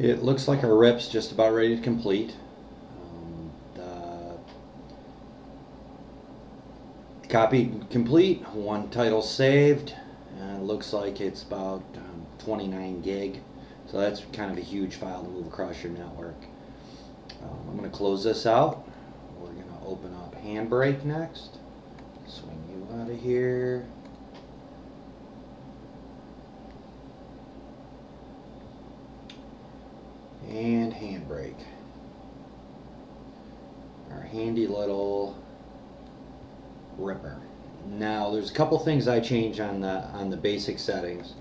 It looks like our rip's just about ready to complete. Um, the copy complete, one title saved, looks like it's about um, 29 gig. So that's kind of a huge file to move across your network. Um, I'm going to close this out. We're going to open up Handbrake next. Swing you out of here. And Handbrake. Our handy little ripper. Now there's a couple things I change on the on the basic settings.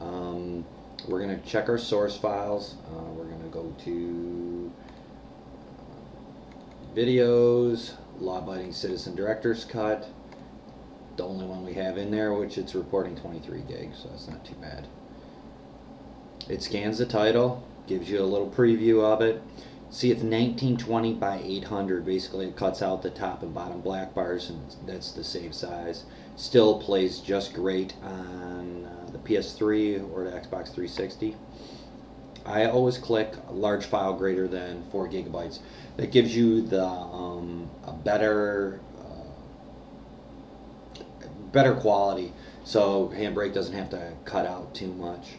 Um, we're going to check our source files. Uh, we're going to go to videos, law-abiding citizen director's cut. The only one we have in there, which it's reporting 23 gigs, so that's not too bad. It scans the title, gives you a little preview of it. See, it's 1920 by 800. Basically, it cuts out the top and bottom black bars, and that's the save size. Still plays just great on uh, the PS3 or the Xbox 360. I always click large file greater than 4 gigabytes. That gives you the um, a better uh, better quality, so Handbrake doesn't have to cut out too much.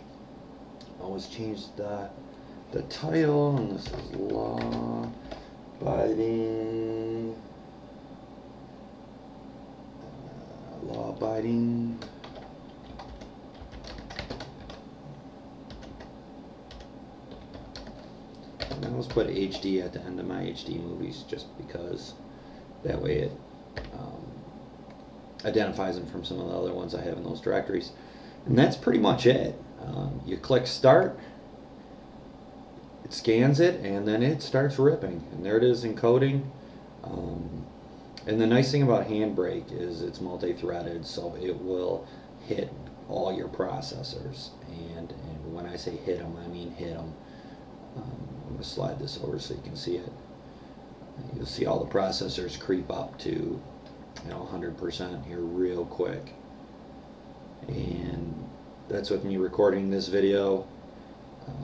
Always change the the title, and this is law abiding, uh, law abiding. I always put HD at the end of my HD movies just because that way it um, identifies them from some of the other ones I have in those directories. And that's pretty much it. Um, you click start it scans it and then it starts ripping. And there it is encoding. Um, and the nice thing about handbrake is it's multi-threaded so it will hit all your processors. And, and when I say hit them I mean hit them um, I'm going to slide this over so you can see it. You'll see all the processors creep up to you know 100% here real quick. And that's with me recording this video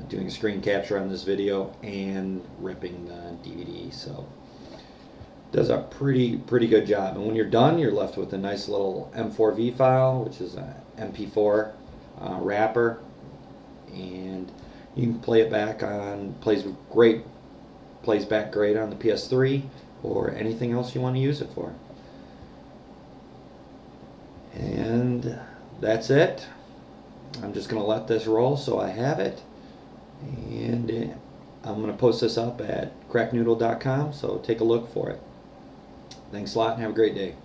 doing screen capture on this video and ripping the DVD. So does a pretty pretty good job. And when you're done, you're left with a nice little M4V file, which is a MP4 uh, wrapper, and you can play it back on plays great plays back great on the PS3 or anything else you want to use it for. And that's it. I'm just going to let this roll so I have it. And I'm going to post this up at crackednoodle.com, so take a look for it. Thanks a lot and have a great day.